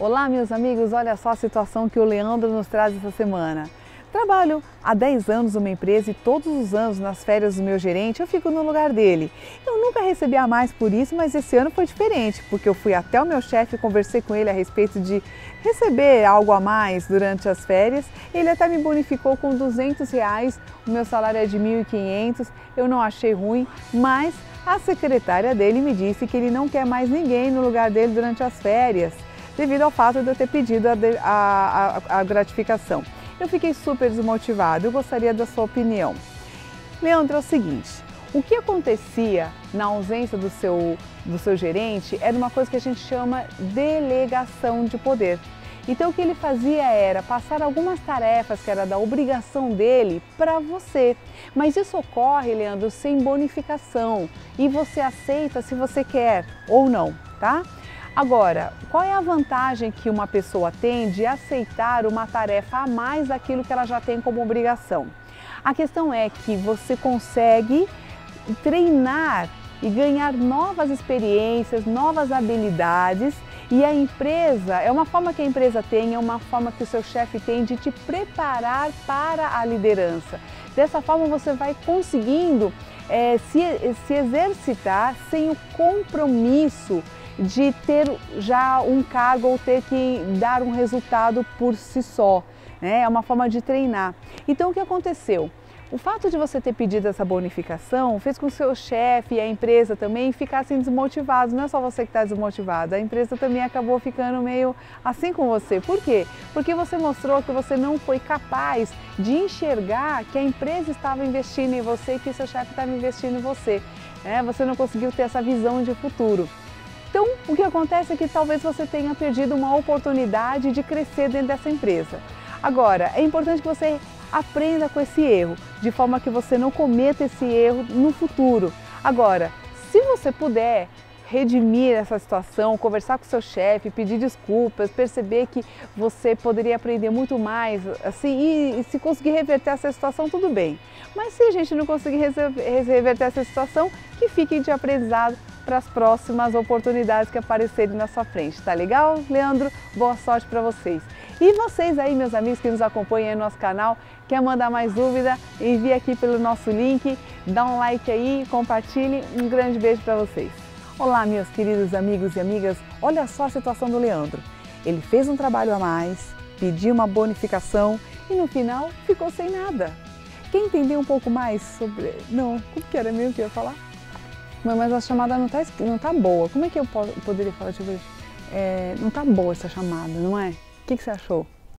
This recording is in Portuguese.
Olá, meus amigos, olha só a situação que o Leandro nos traz essa semana. Trabalho há 10 anos numa empresa e todos os anos, nas férias do meu gerente, eu fico no lugar dele. Eu nunca recebi a mais por isso, mas esse ano foi diferente, porque eu fui até o meu chefe e conversei com ele a respeito de receber algo a mais durante as férias. Ele até me bonificou com 200 reais, o meu salário é de 1.500, eu não achei ruim, mas a secretária dele me disse que ele não quer mais ninguém no lugar dele durante as férias devido ao fato de eu ter pedido a, a, a, gratificação. Eu fiquei super desmotivado, eu gostaria da sua opinião. Leandro, é o seguinte, o que acontecia na ausência do seu, do seu gerente era uma coisa que a gente chama delegação de poder. Então o que ele fazia era passar algumas tarefas que era da obrigação dele para você. Mas isso ocorre, Leandro, sem bonificação e você aceita se você quer ou não, tá? Agora, qual é a vantagem que uma pessoa tem de aceitar uma tarefa a mais daquilo que ela já tem como obrigação? A questão é que você consegue treinar e ganhar novas experiências, novas habilidades e a empresa, é uma forma que a empresa tem, é uma forma que o seu chefe tem de te preparar para a liderança. Dessa forma você vai conseguindo é, se, se exercitar sem o compromisso de ter já um cargo ou ter que dar um resultado por si só. Né? É uma forma de treinar. Então o que aconteceu? O fato de você ter pedido essa bonificação fez com que o seu chefe e a empresa também ficassem desmotivados. Não é só você que está desmotivado, a empresa também acabou ficando meio assim com você. Por quê? Porque você mostrou que você não foi capaz de enxergar que a empresa estava investindo em você e que seu chefe estava investindo em você. É, você não conseguiu ter essa visão de futuro. Então, o que acontece é que talvez você tenha perdido uma oportunidade de crescer dentro dessa empresa. Agora, é importante que você aprenda com esse erro, de forma que você não cometa esse erro no futuro. Agora, se você puder redimir essa situação, conversar com seu chefe, pedir desculpas, perceber que você poderia aprender muito mais, assim, e, e, se conseguir reverter essa situação, tudo bem. Mas se a gente não conseguir reverter essa situação, que fique de aprendizado para as próximas oportunidades que aparecerem na sua frente. Tá legal, Leandro? Boa sorte para vocês. E vocês aí, meus amigos que nos acompanham no nosso canal, quer mandar mais dúvida, envie aqui pelo nosso link, dá um like aí, compartilhe. Um grande beijo para vocês. Olá, meus queridos amigos e amigas. Olha só a situação do Leandro. Ele fez um trabalho a mais, pediu uma bonificação e no final ficou sem nada. Quer entender um pouco mais sobre... Não, o que era mesmo que eu ia falar? Mas a chamada não está não tá boa. Como é que eu poderia falar? Ver. É, não está boa essa chamada, não é? O que, que você achou?